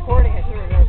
recording. I can't remember.